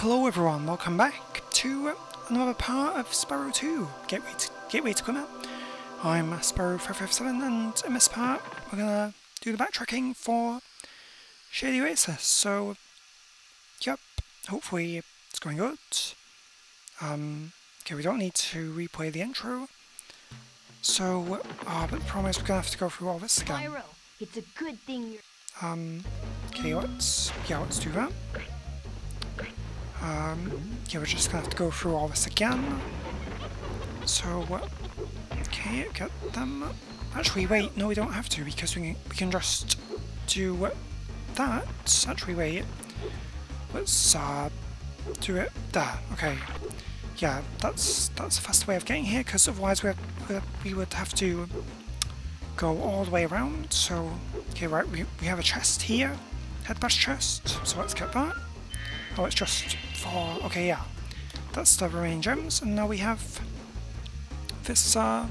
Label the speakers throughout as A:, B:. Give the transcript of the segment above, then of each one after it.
A: Hello everyone, welcome back to another part of Spyro 2, Gateway to, Gateway to Glimmer. I'm Spyro557 and in this part we're gonna do the backtracking for Shady Oasis, so yep, hopefully it's going good. Um, okay, we don't need to replay the intro, so, uh, but the problem is we're gonna have to go through all this again.
B: Spyro, it's a good thing you're.
A: Um, okay, let's, yeah, let's do that. Um, yeah, we're just gonna have to go through all this again. So, okay, get them. Actually, wait, no, we don't have to because we can, we can just do that. Actually, wait. Let's uh, do it there. Okay. Yeah, that's that's the fast way of getting here because otherwise we we would have to go all the way around. So, okay, right, we we have a chest here, headbash chest. So let's get that. Oh, it's just for... Okay, yeah. That's the remaining gems, and now we have this uh,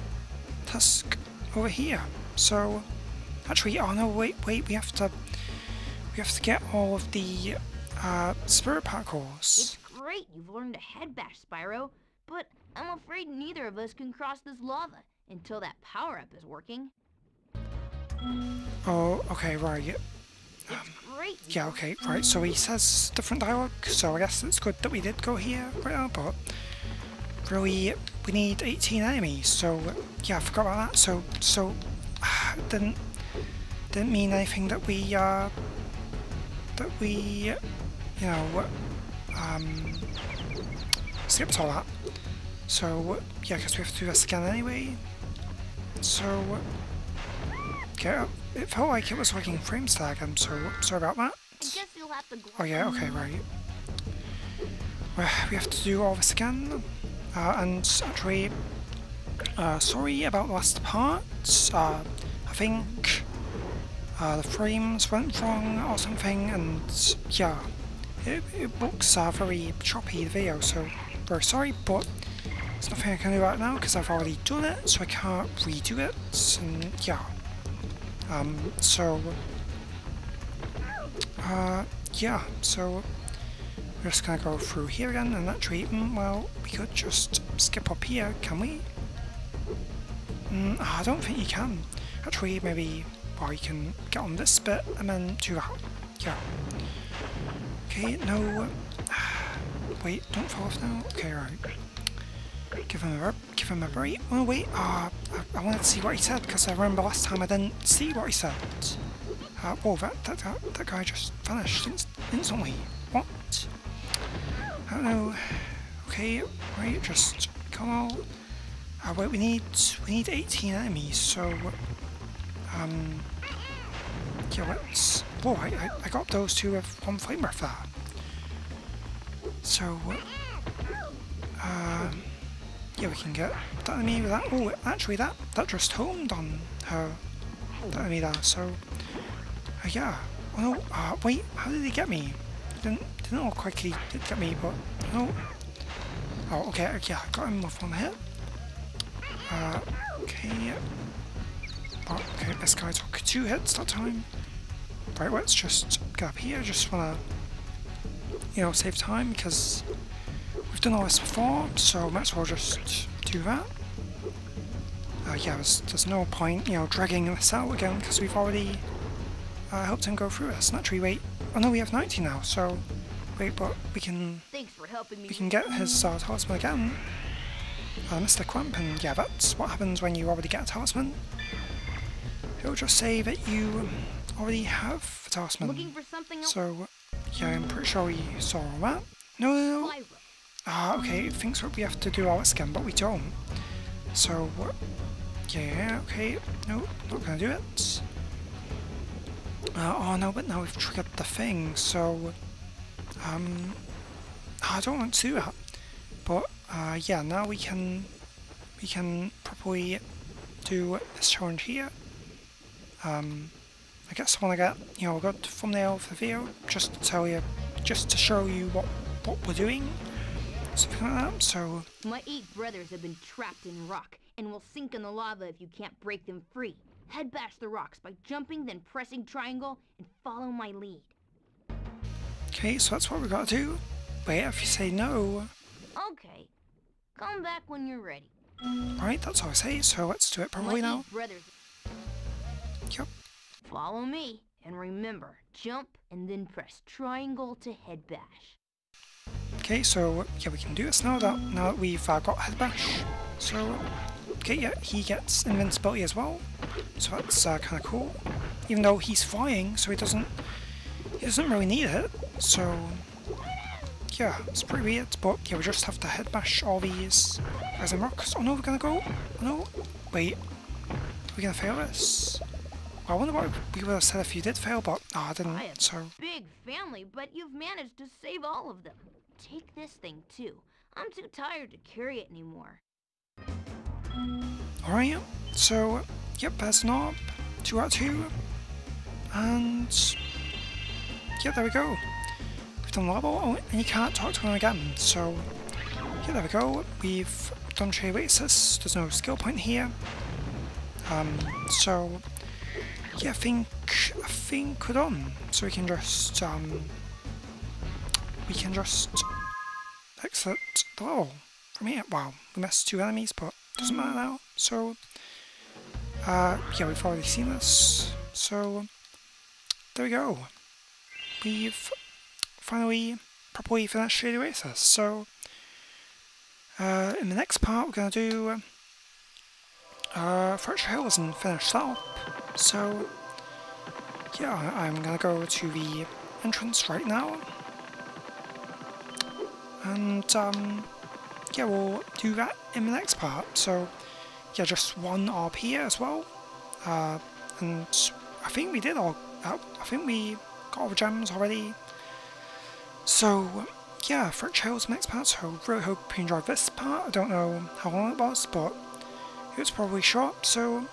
A: tusk over here. So, actually, oh no, wait, wait, we have to... We have to get all of the uh, spirit parkours.
B: It's great you've learned a head bash, Spyro, but I'm afraid neither of us can cross this lava until that power-up is working.
A: Oh, okay, right. Yeah. Okay, right, so he says different dialogue, so I guess it's good that we did go here right now, but really, we need 18 enemies, so yeah, I forgot about that, so, so, uh, didn't, didn't mean anything that we, uh, that we, you know, um, skipped all that. So, yeah, because we have to do this again anyway, so, okay, it felt like it was working frame stag, I'm so sorry about that.
B: I guess you'll have to.
A: Oh yeah, okay, right. Well, we have to do all this again, uh, and actually, uh, sorry about the last part. Uh, I think uh, the frames went wrong or something, and yeah, it, it looks uh, very choppy, the video, so very sorry, but there's nothing I can do right now because I've already done it, so I can't redo it, and yeah. Um, so, uh, yeah, so we're just gonna go through here again, and actually, mm, well, we could just skip up here, can we? Mm, I don't think you can. Actually, maybe, well, you can get on this bit and then do that. Yeah. Okay, no. Wait, don't fall off now. Okay, right. Give him a give him a break. Oh wait, uh, I, I wanted to see what he said because I remember last time I didn't see what he said. Uh, whoa, that, that, that, that guy just vanished inst instantly. What? I don't know. Okay, right, just come on. Uh, wait, we need we need 18 enemies, so um, yeah, let's. Whoa, I, I, I got those two with one flame breath. So, uh, yeah, we can get that enemy with that. Oh, actually, that that just homed on her. That enemy there. So, uh, yeah. Oh no! Uh, wait, how did he get me? Didn't didn't like he did get me, but no. Oh, okay. Yeah, I got him with one hit. Uh, okay. Oh, okay, this guy took two hits that time. Right, let's just get up here. Just wanna, you know, save time because we've done all this before, so might as well just do that. Uh, yeah, there's, there's no point, you know, dragging this out again because we've already uh, helped him go through this. Naturally, wait. Oh no, we have 90 now, so wait, but we can
B: Thanks for helping me.
A: we can get his uh, talisman again. Uh, Mr. And yeah, that's what happens when you already get a talisman. It'll just say that you already have a talisman.
B: Looking for something else.
A: So, yeah, I'm pretty sure we saw all that. No, no, no. Ah, okay, it thinks we have to do our scan, but we don't. So, yeah, okay, no, not gonna do it. Uh, oh no, but now we've triggered the thing, so, um, I don't want to do that. But, uh, yeah, now we can, we can probably do this challenge here. Um, I guess I want to get, you know, a good thumbnail for the video, just to tell you, just to show you what, what we're doing. That, so,
B: My eight brothers have been trapped in rock and will sink in the lava if you can't break them free. Head bash the rocks by jumping, then pressing triangle, and follow my lead.
A: okay, so that's what we got to do. wait, if you say no,
B: Okay. Come back when you're ready.
A: right, that's all I say, so let's do it properly
B: Like
A: now.
B: brothers.
A: Yep.
B: Follow me, and remember, jump and then press triangle to head bash.
A: Okay, so yeah, we can do this now that now that we've uh, got head bash. So okay, yeah, he gets invincibility as well, so that's uh, kind of cool. Even though he's flying, so he doesn't he doesn't really need it. So yeah, it's pretty weird. But yeah, we just have to head bash all these guys and rocks. Oh no, we're gonna go. Oh no, wait, we're gonna fail this. I wonder what we would have said if you did fail, but oh, I
B: I
A: didn't.
B: have
A: So
B: big family, but you've managed to save all of them. Take this thing too. I'm too tired to carry it anymore.
A: Alright, so, yep, there's an orb, 2 out 2, and, yeah, there we go. We've done level, oh, and you can't talk to him again, so, yeah, there we go. We've done Shady Oasis, there's no skill point here, um, so, yeah, I think, I think we're done. So we can just, um, we can just exit the level from here. Wow, we missed two enemies, but doesn't matter now. So, uh, yeah, we've already seen this. So, there we go. We've finally properly finished Shady Oasis. So, uh, in the next part, we're going to do uh, Fracture Hills and finish that up. So, yeah, I'm going to go to the entrance right now. And, um, yeah, we'll do that in the next part. So, yeah, just one orb here as well. Uh, and I think we did all. Uh, I think we got all the gems already. So, yeah, Fracture Hills next part. So, really hope you enjoyed this part. I don't know how long it was, but it was probably short. So,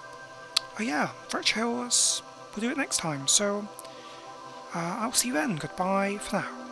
A: oh yeah, Fracture Hills. We'll do it next time. So, uh, I'll see you then. Goodbye for now.